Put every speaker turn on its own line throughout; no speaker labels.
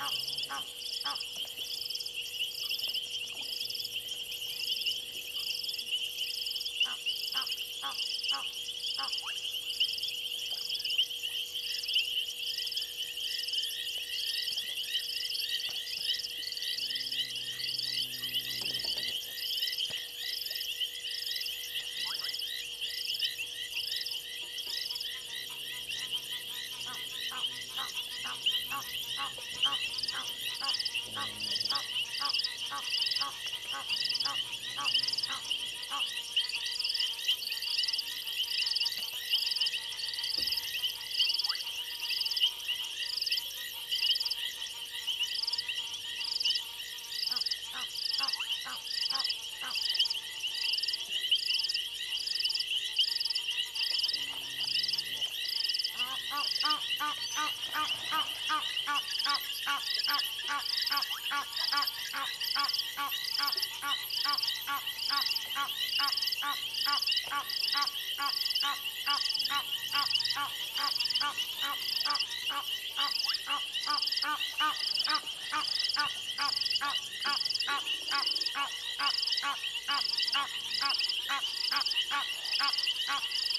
Ah, ah. あっ。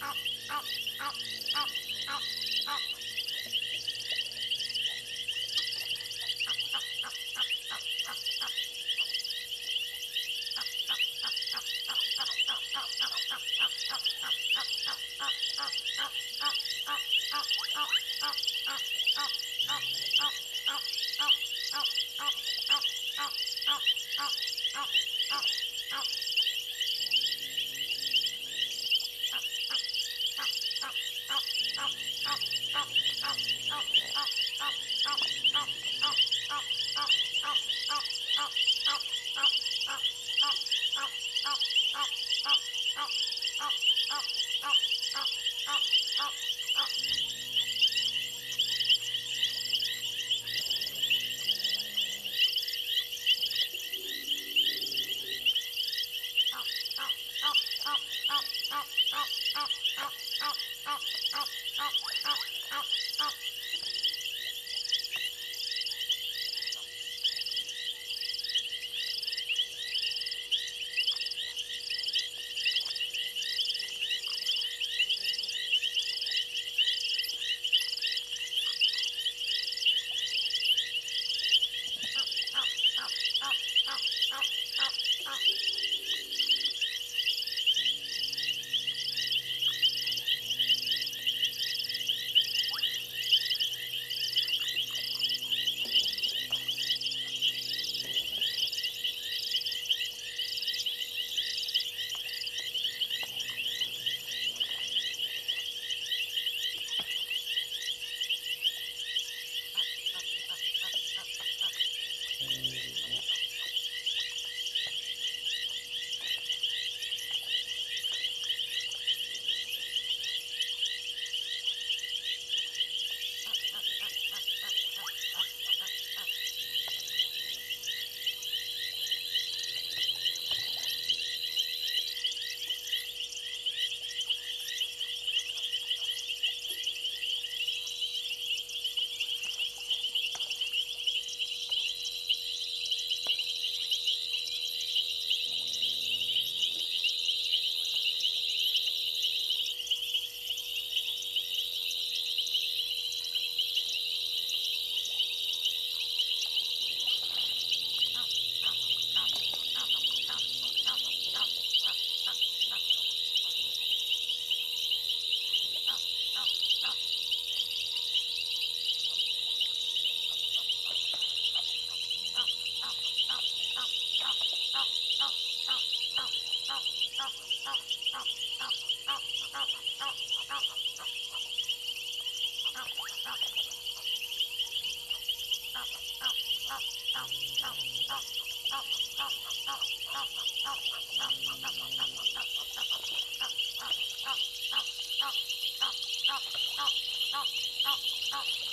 あああああ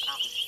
Oh.